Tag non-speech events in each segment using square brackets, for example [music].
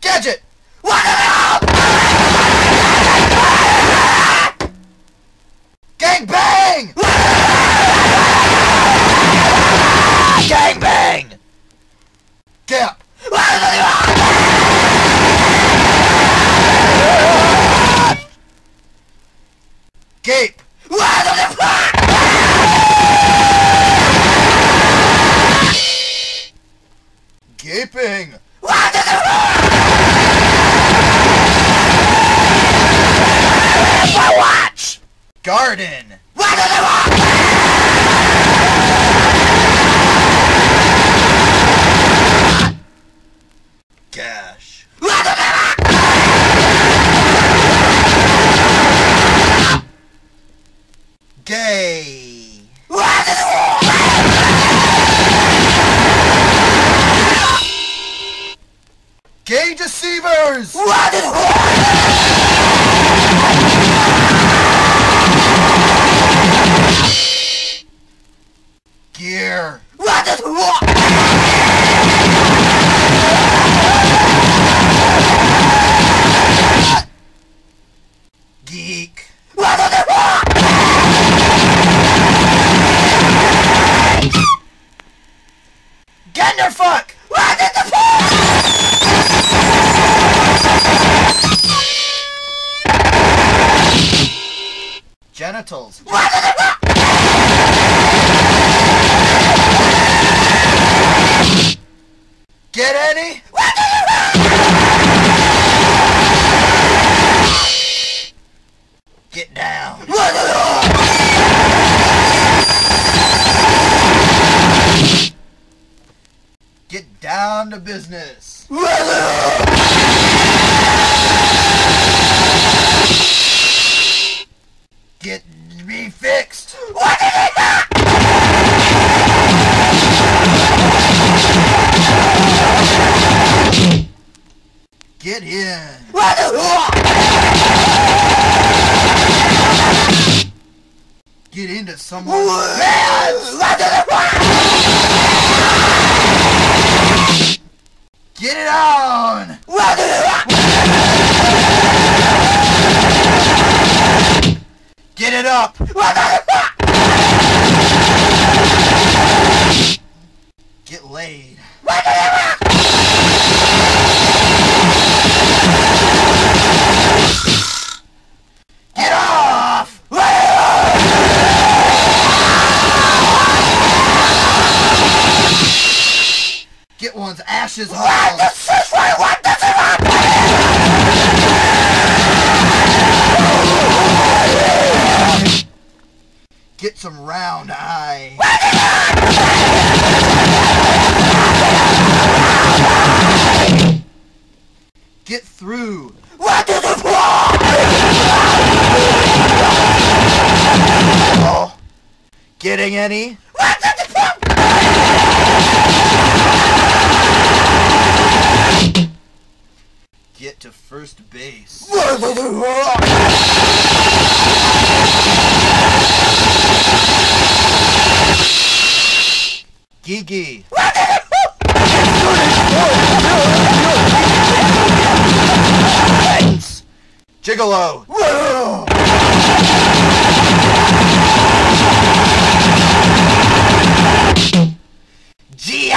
Gadget! Gang bang! Gang bang! Gap! Gape! Garden! Gash! Geek! Genderfuck! Genitals. Get any? Get down. Get down to business. Get into someone. Get it on. Get it up. One's ashes hauled. Get some round eye. Get through. Oh. Getting any? Get to first base. Gigi. Gigolo. Gee,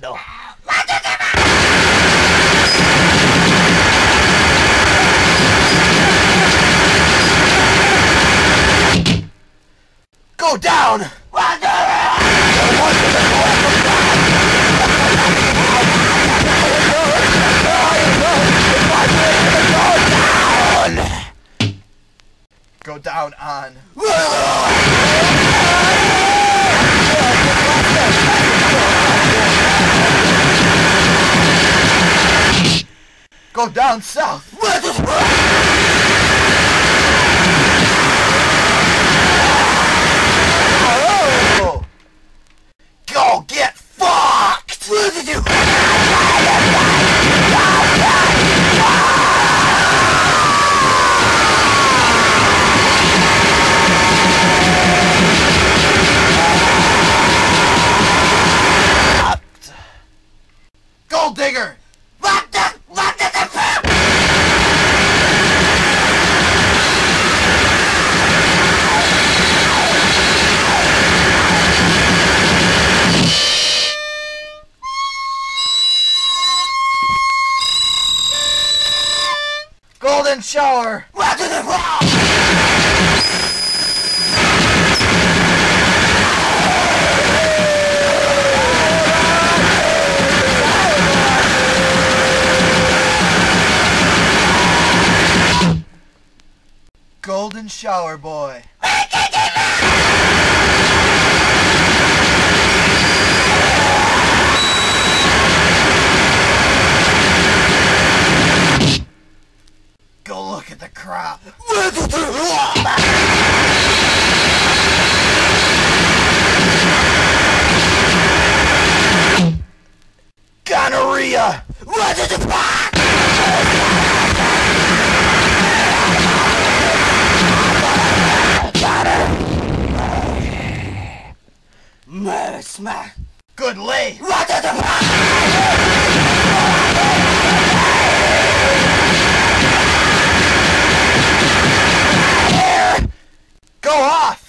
Go! Go down! Go down on. Go down south. Oh! Go get fucked! Golden shower! Golden shower boy. Go look at the crop. Gonorrhea! The Smack! Good lay! What is the Go off!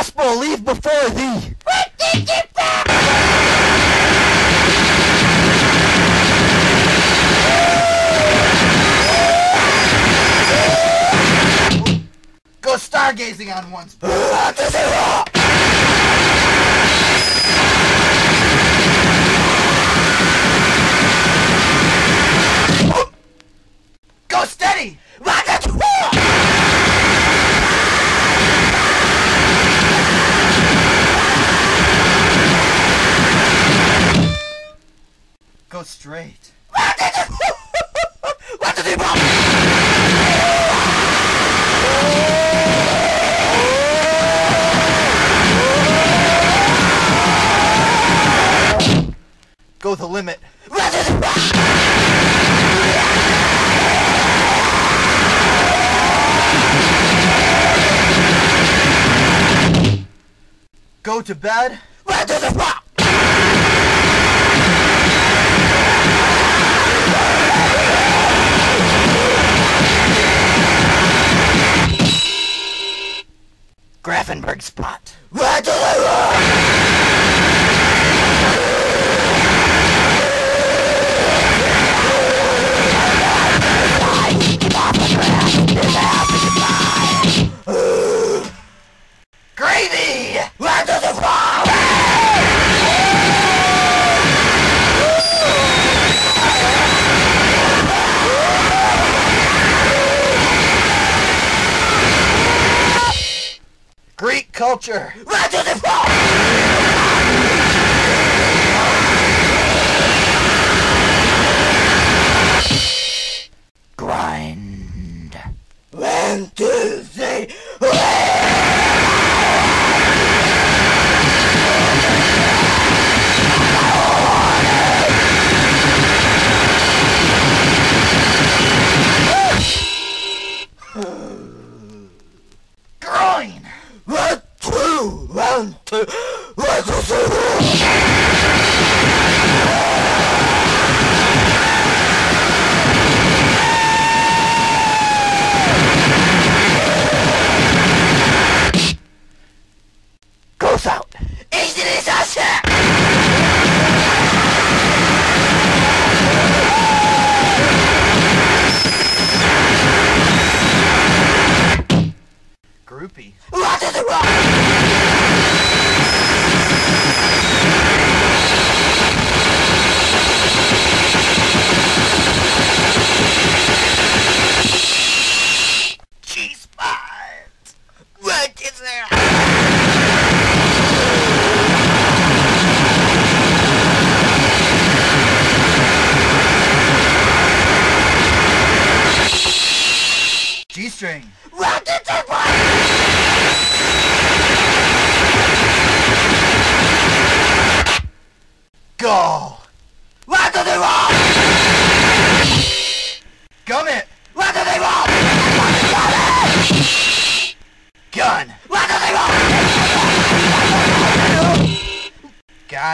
Gospel, leave before thee! Go stargazing on once. straight. [laughs] What did you... what. Go the limit. Go to bed. Grafenberg spot. culture. Run to the floor!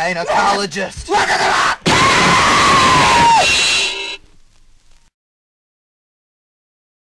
gynecologist. Look at the